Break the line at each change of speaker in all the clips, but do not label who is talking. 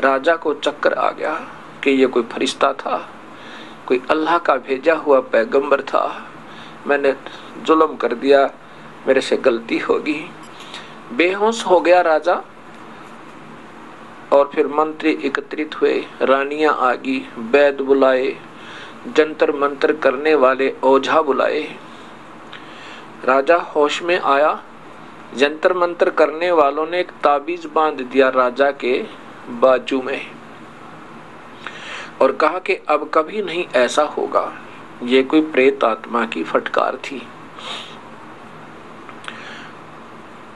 राजा को चक्कर आ गया कि ये कोई फरिश्ता था, कोई अल्लाह का भेजा हुआ पैगंबर था। मैंने जुल्म कर दिया, मेरे से गलती होगी। बेहोश हो गया राजा और फिर मंत्री एकत्रित हुए, रानियाँ आगी वैद बुलाए, जंतर मंत्र करने वाले ओझा बुलाए। राजा होश में आया, जंतर मंत्र करने वालों ने एक ताबीज बाँध दिया राजा के। बाजू में और कहा कि अब कभी नहीं ऐसा होगा। ये कोई प्रेत आत्मा की फटकार थी।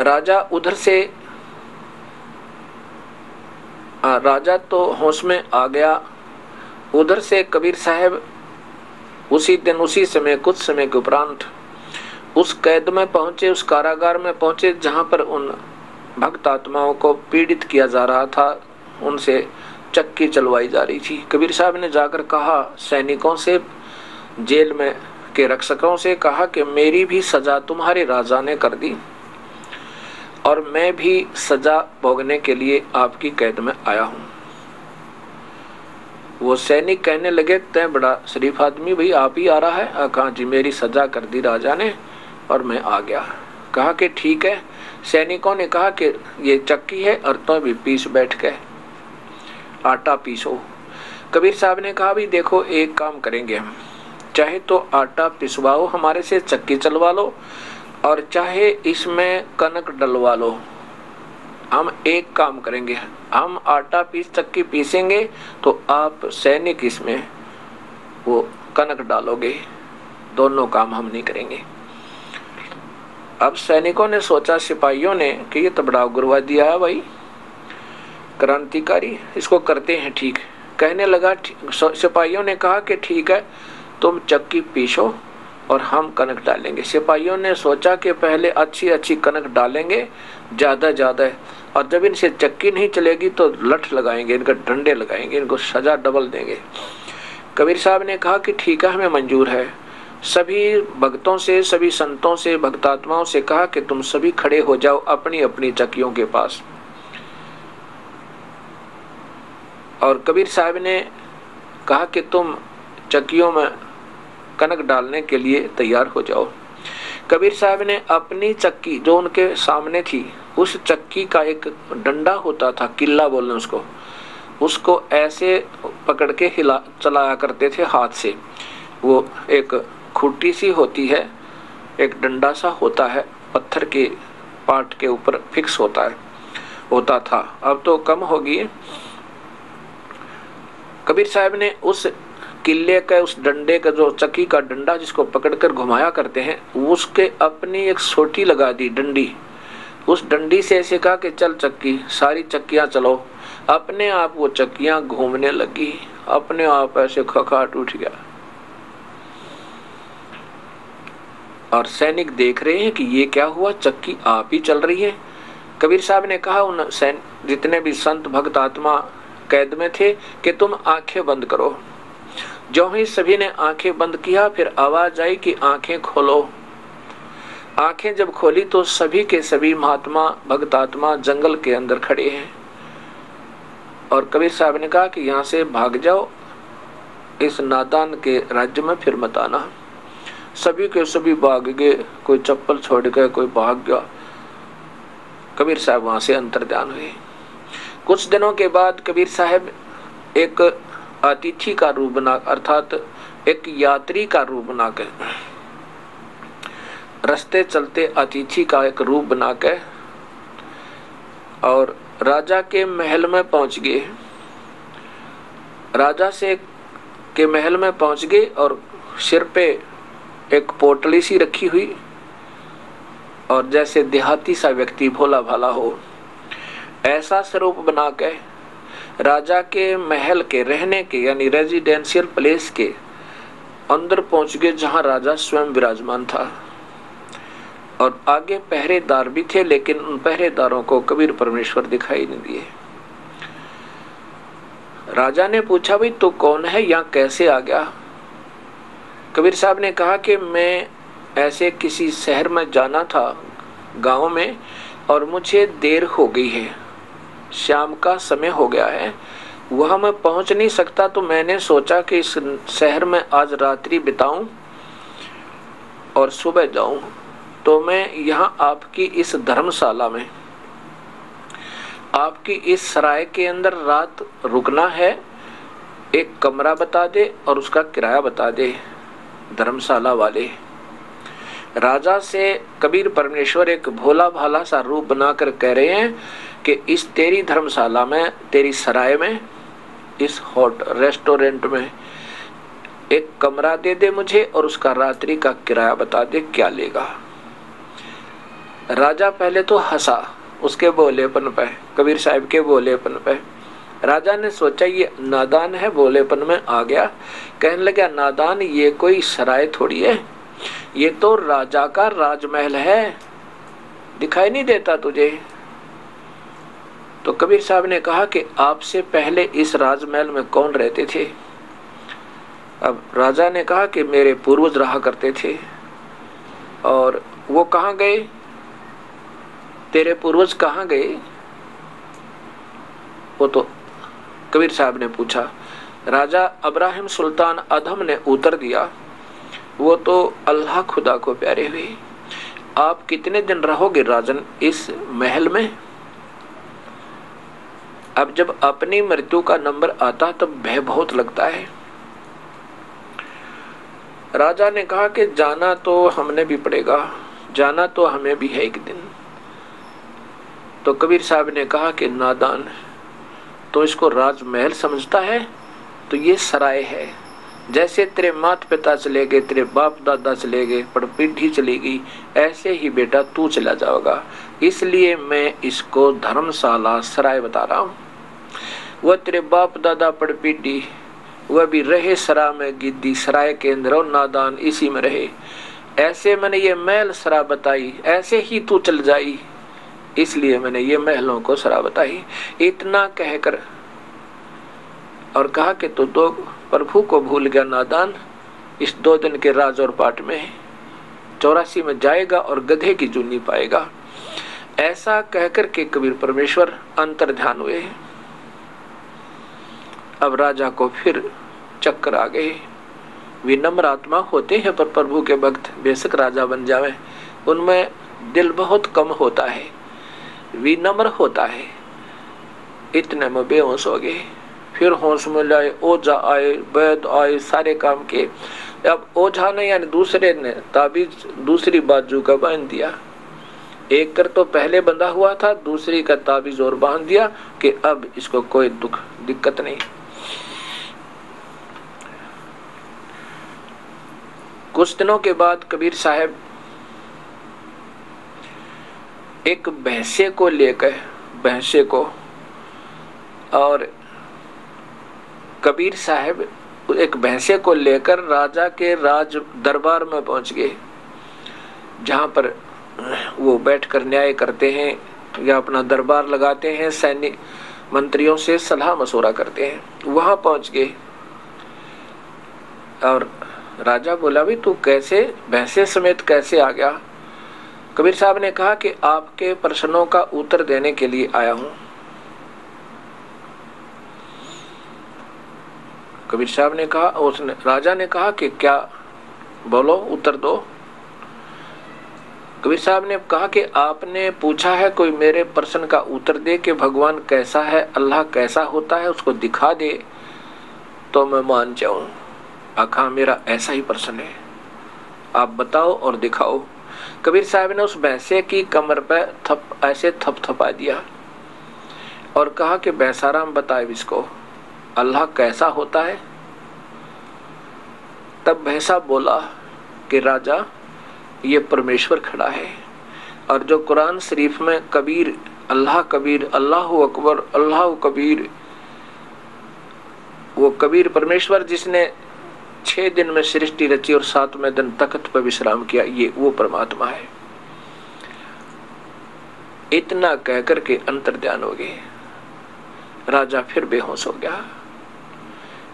राजा उधर से आ, राजा तो होश में आ गया। उधर से कबीर साहब उसी दिन उसी समय कुछ समय के उपरांत उस कैद में पहुँचे उस कारागार में पहुँचे जहाँ पर उन भक्त आत्माओं को पीड़ित किया जा रहा था। उनसे चक्की चलवाई जा रही थी। कबीर साहब ने जाकर कहा, सैनिकों से, जेल में के रक्षकों से कहा कि मेरी भी सजा तुम्हारे राजा ने कर दी और मैं भी सजा भोगने के लिए आपकी कैद में आया हूँ। वो सैनिक कहने लगे तय बड़ा शरीफ आदमी भाई आप ही आ रहा है, कहा जी, मेरी सजा कर दी राजा ने और मैं आ गया। कहा कि, ठीक है। सैनिकों ने कहा कि, ये चक्की है और तो भी पीस बैठ गए। आटा पीसो। कबीर साहब ने कहा भी देखो, एक काम करेंगे हम। चाहे तो आटा पिसवाओ, हमारे से चक्की चलवा लो, और चाहे इसमें कनक डलवा लो। हम एक काम करेंगे। हम आटा पीस, चक्की पीसेंगे तो आप सैनिक इसमें वो कनक डालोगे। दोनों काम हम नहीं करेंगे। अब सैनिकों ने सोचा, सिपाहियों ने, कि ये तो बड़ा उग्रवाद दिया है भाई। क्रांतिकारी, इसको करते हैं ठीक। कहने लगा सिपाहियों ने कहा कि ठीक है, तुम चक्की पीसो और हम कनक डालेंगे। सिपाहियों ने सोचा कि पहले अच्छी अच्छी कनक डालेंगे ज़्यादा ज़्यादा और जब इनसे चक्की नहीं चलेगी तो लठ लगाएँगे, इनका डंडे लगाएँगे, इनको सजा डबल देंगे। कबीर साहब ने कहा कि ठीक है, हमें मंजूर है। सभी भक्तों से, सभी संतों से, भक्तात्माओं से कहा कि तुम सभी खड़े हो जाओ अपनी अपनी चक्कियों के पास। और कबीर साहब ने कहा कि तुम चक्कियों में कनक डालने के लिए तैयार हो जाओ। कबीर साहब ने अपनी चक्की जो उनके सामने थी, उस चक्की का एक डंडा होता था, किला बोलने उसको उसको ऐसे पकड़ के हिला, चलाया करते थे हाथ से। वो एक खुट्टी सी होती है, एक डंडा सा होता है, पत्थर के पार्ट के ऊपर फिक्स होता है, होता था। अब तो कम होगी कबीर साहब ने उस किले का, उस डंडे का, जो चक्की का डंडा जिसको पकड़कर घुमाया करते हैं, उसके अपनी एक सोटी लगा दी डंडी। उस डंडी से ऐसे कहा कि, चल चक्की, सारी चक्कियाँ चलो। अपने आप वो चक्कियाँ घूमने लगी। अपने आप ऐसे खखाट उठ गया। और सैनिक देख रहे हैं कि ये क्या हुआ? चक्की आप ही चल रही है। कबीर साहब ने कहा, उन जितने भी संत, भक्त, आत्मा कैद में थे कि तुम आँखें बंद करो। जो ही सभी ने आँखें बंद किया, फिर आवाज़ आई कि आँखें खोलो। आँखें जब खोली तो सभी के सभी महात्मा भक्त आत्मा जंगल के अंदर खड़े हैं। और कबीर साहब ने कहा कि यहाँ से भाग जाओ, इस नादान के राज्य में फिर मत आना। सभी के सभी भाग गए, कोई चप्पल छोड़ गए कोई भाग गया। कबीर साहब वहाँ से अंतर ध्यान हुए। कुछ दिनों के बाद कबीर साहब एक अतिथि का रूप बना, अर्थात एक यात्री का रूप बना के रस्ते चलते अतिथि का एक रूप बना के और राजा के महल में पहुँच गए। राजा से के महल में पहुँच गए और सिर पे एक पोटली सी रखी हुई और जैसे देहाती सा व्यक्ति भोला भाला हो। ऐसा स्वरूप बना के राजा के महल के रहने के, यानी रेजिडेंशियल प्लेस के अंदर पहुँच गए जहाँ राजा स्वयं विराजमान था। और आगे पहरेदार भी थे, लेकिन उन पहरेदारों को कबीर परमेश्वर दिखाई नहीं दिए। राजा ने पूछा, भाई तो कौन है? यहाँ कैसे आ गया? कबीर साहब ने कहा कि, मैं ऐसे किसी शहर में जाना था, गाँव में, और मुझे देर हो गई है। शाम का समय हो गया है। वह मैं पहुँच नहीं सकता तो मैंने सोचा कि इस शहर में आज रात्रि बिताऊं और सुबह जाऊँ। तो मैं यहाँ आपकी इस धर्मशाला में। आपकी इस सराय के अंदर रात रुकना है। एक कमरा बता दे और उसका किराया बता दे, धर्मशाला वाले। राजा से कबीर परमेश्वर एक भोला भाला सा रूप बनाकर कह रहे हैं कि इस तेरी धर्मशाला में, तेरी सराय में, इस होट रेस्टोरेंट में एक कमरा दे दे मुझे और उसका रात्रि का किराया बता दे क्या लेगा। राजा पहले तो हंसा, उसके बोलेपन पे, कबीर साहब के बोलेपन पे। राजा ने सोचा, ये नादान है बोलेपन में आ गया। कहने लगा, नादान, ये कोई सराय थोड़ी है? ये तो राजा का राजमहल है। दिखाई नहीं देता तुझे? तो कबीर साहब ने कहा कि आपसे पहले इस राजमहल में कौन रहते थे? अब राजा ने कहा कि मेरे पूर्वज रहा करते थे। और वो कहाँ गए? तेरे पूर्वज कहाँ गए? वो तो कबीर साहब ने पूछा। राजा अब्राहिम सुल्तान अधम ने उत्तर दिया, वो तो अल्लाह खुदा को प्यारे हुए। आप कितने दिन रहोगे राजन इस महल में? अब जब अपनी मृत्यु का नंबर आता तब भय बहुत लगता है। राजा ने कहा कि जाना तो हमने भी पड़ेगा, जाना तो हमें भी है एक दिन। तो कबीर साहब ने कहा कि नादान तो इसको राजमहल समझता है? तो ये सराय है। जैसे तेरे मात पिता चले गए, तेरे बाप दादा चले गए पीढ़ी चली गई, ऐसे ही बेटा तू चला जाओगा इसलिए मैं इसको धर्मशाला सराय बता रहा हूँ। वह तेरे बाप दादा पड़ पीटी। वह भी रहे सरा में गिद्दी सराय के अंदर और नादान इसी में रहे। ऐसे मैंने ये महल सरा बताई, ऐसे ही तू चल जाई। इसलिए मैंने ये महलों को सरा बताई। इतना कहकर और कहा कि तू तो प्रभु को भूल गया, नादान। इस दो दिन के राज और पाठ में चौरासी में जाएगा और गधे की जूनी पाएगा। ऐसा कहकर के कबीर परमेश्वर अंतर ध्यान हुए। अब राजा को फिर चक्कर आ गए विनम्र आत्मा होते हैं पर प्रभु के भक्त, बेशक राजा बन जावे, उनमें दिल बहुत कम होता है। विनम्र होता है। इतने में बेहोश हो गए। फिर होश में लाए ओझा आए वैद आए, सारे काम के अब ओझा ने यानी दूसरे ने ताबीज, दूसरी बाजू का बाँध दिया। एक कर तो पहले बंधा हुआ था, दूसरी का ताबीज और बाँध दिया कि अब इसको कोई दुख, दिक्कत नहीं। कुछ दिनों के बाद कबीर साहब एक भैंसे को लेकर, भैंसे को, और कबीर साहब एक भैंसे को लेकर राजा के राज दरबार में पहुँच गए, जहाँ पर वो बैठकर न्याय करते हैं या अपना दरबार लगाते हैं सैनिक मंत्रियों से सलाह मशोरा करते हैं। वहाँ पहुँच गए और राजा बोला भी तू कैसे, भैंसे समेत कैसे आ गया? कबीर साहब ने कहा कि आपके प्रश्नों का उत्तर देने के लिए आया हूँ। कबीर साहब ने कहा, उसने, राजा ने कहा कि क्या, बोलो उत्तर दो। कबीर साहब ने कहा कि आपने पूछा है, कोई मेरे प्रश्न का उत्तर दे कि भगवान कैसा है, अल्लाह कैसा होता है, उसको दिखा दे तो मैं मान जाऊँ। आखा, मेरा ऐसा ही प्रश्न है। आप बताओ और दिखाओ। कबीर साहब ने उस भैंसे की कमर पर थप, ऐसे थप थपा दिया और कहा कि बैसाराम बताए इसको। अल्लाह कैसा होता है? तब भैंसा बोला कि, राजा, ये परमेश्वर खड़ा है और जो कुरान शरीफ में कबीर, अल्लाह कबीर, अल्लाह अकबर, अल्लाह कबीर, वो कबीर परमेश्वर जिसने छह दिन में सृष्टि रची और सातवें दिन तख्त पर विश्राम किया, ये वो परमात्मा है। इतना कहकर के अंतर ध्यान हो गए। राजा फिर बेहोश हो गया।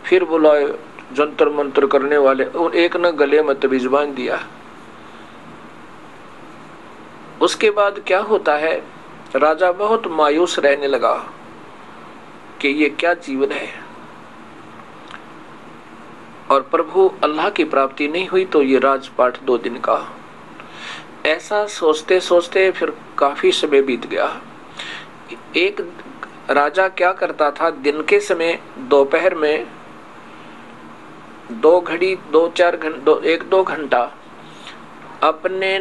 फिर बुलाए जंतर मंत्र करने वाले, और एक न गले में तबीज बाँध दिया। उसके बाद क्या होता है? राजा बहुत मायूस रहने लगा कि ये क्या जीवन है? और प्रभु अल्लाह की प्राप्ति नहीं हुई तो ये राजपाठ दो दिन का ऐसा सोचते सोचते फिर काफ़ी समय बीत गया। एक राजा क्या करता था, दिन के समय दोपहर में दो घड़ी, दो चार घंटे एक दो घंटा अपने